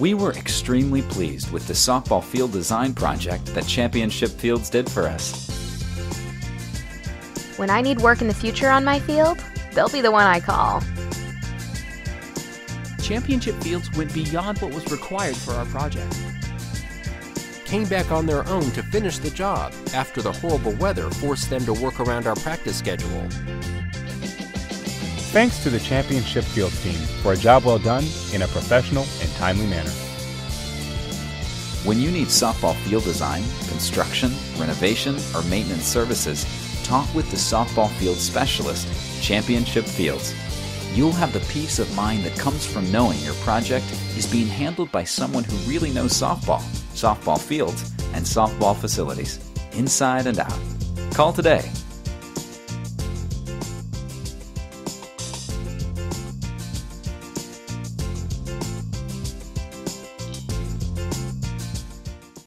We were extremely pleased with the softball field design project that Championship Fields did for us. When I need work in the future on my field, they'll be the one I call. Championship Fields went beyond what was required for our project. Came back on their own to finish the job after the horrible weather forced them to work around our practice schedule. Thanks to the Championship Fields team for a job well done in a professional and timely manner. When you need softball field design, construction, renovation, or maintenance services, talk with the softball field specialist, Championship Fields. You'll have the peace of mind that comes from knowing your project is being handled by someone who really knows softball, softball fields, and softball facilities, inside and out. Call today